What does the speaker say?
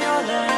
your life.